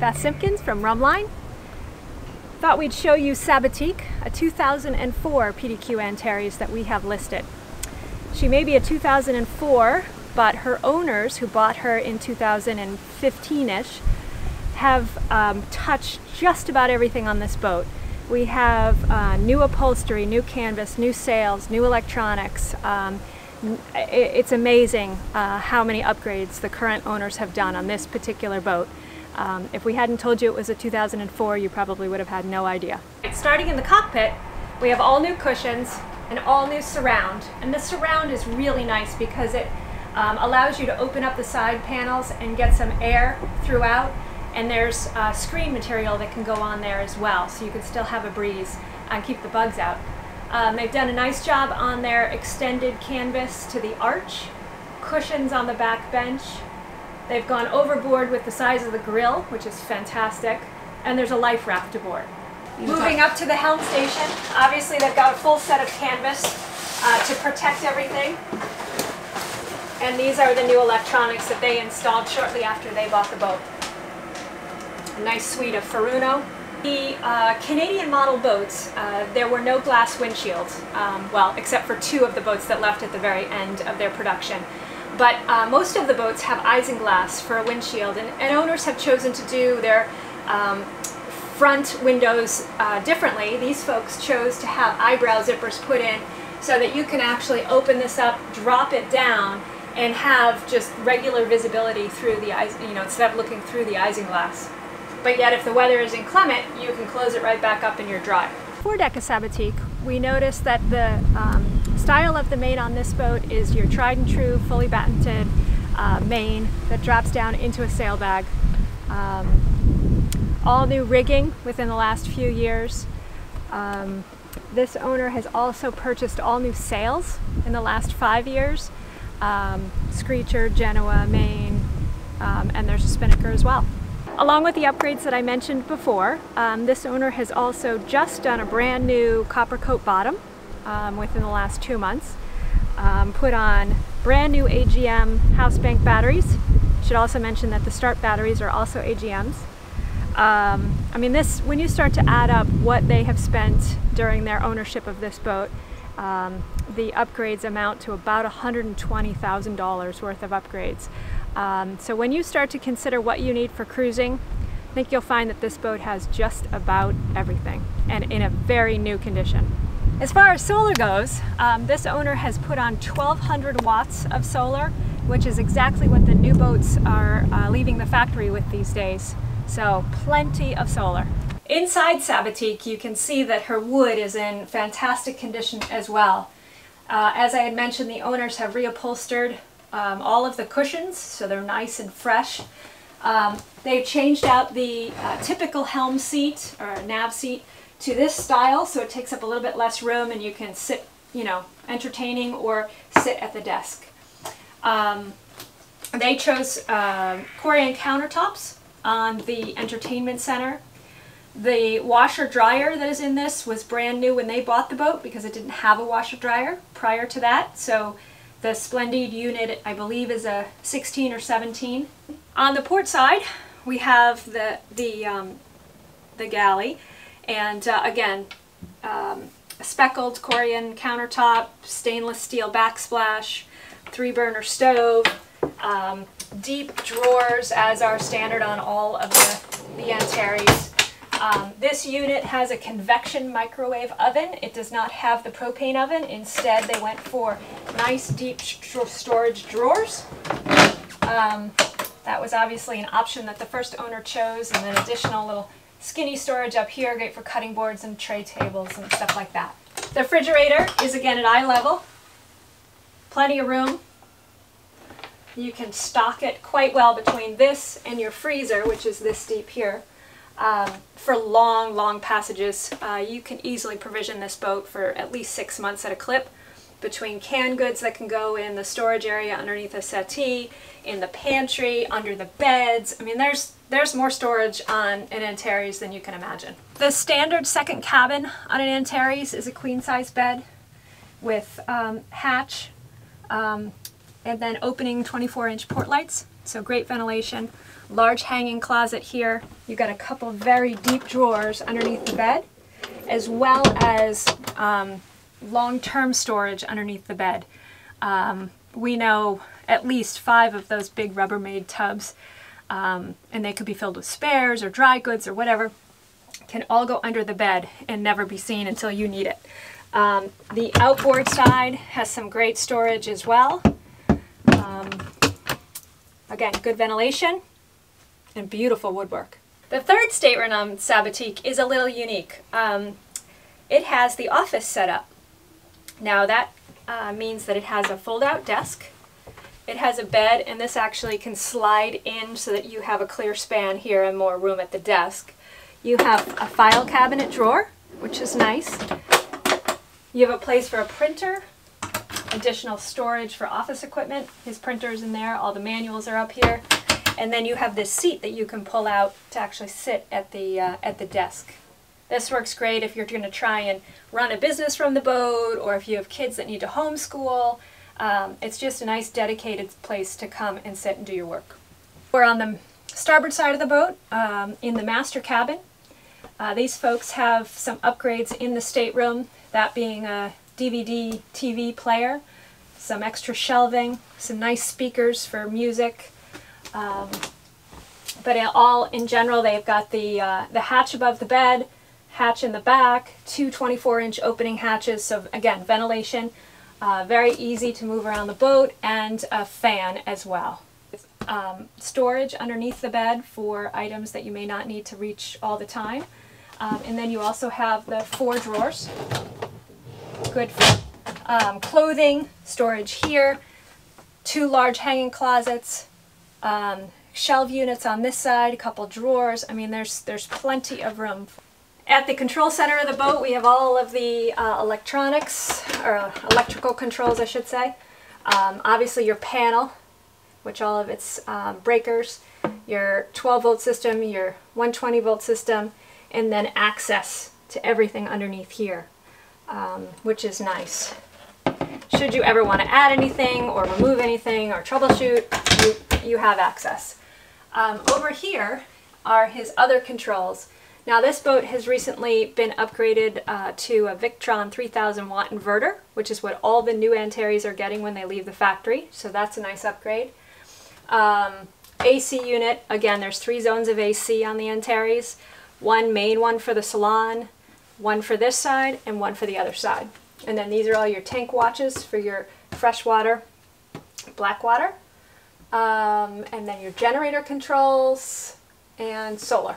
Beth Simpkins from Rhumb Line. Thought we'd show you Sabbatique, a 2004 PDQ Antares that we have listed. She may be a 2004, but her owners who bought her in 2015-ish have um, touched just about everything on this boat. We have uh, new upholstery, new canvas, new sails, new electronics. Um, it's amazing uh, how many upgrades the current owners have done on this particular boat. Um, if we hadn't told you it was a 2004, you probably would have had no idea. Starting in the cockpit, we have all new cushions and all new surround. And the surround is really nice because it um, allows you to open up the side panels and get some air throughout. And there's uh, screen material that can go on there as well, so you can still have a breeze and keep the bugs out. Um, they've done a nice job on their extended canvas to the arch, cushions on the back bench, They've gone overboard with the size of the grill, which is fantastic, and there's a life raft aboard. Moving up to the helm station, obviously they've got a full set of canvas uh, to protect everything. And these are the new electronics that they installed shortly after they bought the boat. A nice suite of Furuno. The uh, Canadian model boats, uh, there were no glass windshields, um, well, except for two of the boats that left at the very end of their production. But uh, most of the boats have isinglass for a windshield, and, and owners have chosen to do their um, front windows uh, differently. These folks chose to have eyebrow zippers put in so that you can actually open this up, drop it down, and have just regular visibility through the eyes, you know, instead of looking through the isinglass. But yet if the weather is inclement, you can close it right back up and you're dry. For Deca Sabbatique, we noticed that the um, style of the main on this boat is your tried and true, fully battened uh, main that drops down into a sailbag. Um, all new rigging within the last few years. Um, this owner has also purchased all new sails in the last five years. Um, Screecher, Genoa, main, um, and there's a spinnaker as well. Along with the upgrades that I mentioned before, um, this owner has also just done a brand new CopperCoat bottom um, within the last two months. Um, put on brand new AGM house bank batteries. Should also mention that the start batteries are also AGMs. Um, I mean, this when you start to add up what they have spent during their ownership of this boat, um, the upgrades amount to about $120,000 worth of upgrades. Um, so when you start to consider what you need for cruising, I think you'll find that this boat has just about everything and in a very new condition. As far as solar goes, um, this owner has put on 1200 watts of solar, which is exactly what the new boats are uh, leaving the factory with these days. So plenty of solar. Inside Sabbatique, you can see that her wood is in fantastic condition as well. Uh, as I had mentioned, the owners have reupholstered um, all of the cushions, so they're nice and fresh. Um, they've changed out the uh, typical helm seat, or nav seat, to this style so it takes up a little bit less room and you can sit, you know, entertaining or sit at the desk. Um, they chose uh, Corian countertops on the entertainment center. The washer dryer that is in this was brand new when they bought the boat because it didn't have a washer dryer prior to that. So the Splendide unit, I believe, is a 16 or 17. On the port side, we have the, the, um, the galley. And uh, again, um, speckled Corian countertop, stainless steel backsplash, three burner stove, um, deep drawers as are standard on all of the, the Antares. Um, this unit has a convection microwave oven. It does not have the propane oven. Instead, they went for nice deep storage drawers. Um, that was obviously an option that the first owner chose, and then additional little skinny storage up here, great for cutting boards and tray tables and stuff like that. The refrigerator is again at eye level. Plenty of room. You can stock it quite well between this and your freezer, which is this deep here. Um, for long, long passages, uh, you can easily provision this boat for at least six months at a clip between canned goods that can go in the storage area underneath a settee, in the pantry, under the beds. I mean, there's there's more storage on an Antares than you can imagine. The standard second cabin on an Antares is a queen size bed with um, hatch um, and then opening 24 inch port lights. so great ventilation. Large hanging closet here. You've got a couple very deep drawers underneath the bed, as well as um, long-term storage underneath the bed. Um, we know at least five of those big Rubbermaid tubs, um, and they could be filled with spares or dry goods or whatever, can all go under the bed and never be seen until you need it. Um, the outboard side has some great storage as well. Um, again, good ventilation and beautiful woodwork. The third stateroom on Sabbatique is a little unique. Um, it has the office set up. Now that uh, means that it has a fold-out desk. It has a bed, and this actually can slide in so that you have a clear span here and more room at the desk. You have a file cabinet drawer, which is nice. You have a place for a printer, additional storage for office equipment. His printer's in there, all the manuals are up here. And then you have this seat that you can pull out to actually sit at the, uh, at the desk. This works great if you're going to try and run a business from the boat or if you have kids that need to homeschool. Um, it's just a nice dedicated place to come and sit and do your work. We're on the starboard side of the boat um, in the master cabin. Uh, these folks have some upgrades in the stateroom, that being a DVD TV player, some extra shelving, some nice speakers for music. Um, but all in general, they've got the, uh, the hatch above the bed, hatch in the back, two 24-inch opening hatches, so again, ventilation, uh, very easy to move around the boat, and a fan as well. Um, storage underneath the bed for items that you may not need to reach all the time. Um, and then you also have the four drawers. Good for um, clothing, storage here, two large hanging closets, um, shelf units on this side, a couple drawers. I mean, there's, there's plenty of room. At the control center of the boat, we have all of the uh, electronics, or electrical controls, I should say. Um, obviously your panel, which all of its um, breakers, your 12 volt system, your 120 volt system, and then access to everything underneath here, um, which is nice. Should you ever want to add anything or remove anything or troubleshoot, you, you have access. Um, over here are his other controls. Now this boat has recently been upgraded uh, to a Victron 3000 watt inverter, which is what all the new Antares are getting when they leave the factory, so that's a nice upgrade. Um, AC unit, again there's three zones of AC on the Antares, one main one for the salon, one for this side, and one for the other side. And then these are all your tank watches for your fresh water, black water, um, and then your generator controls, and solar.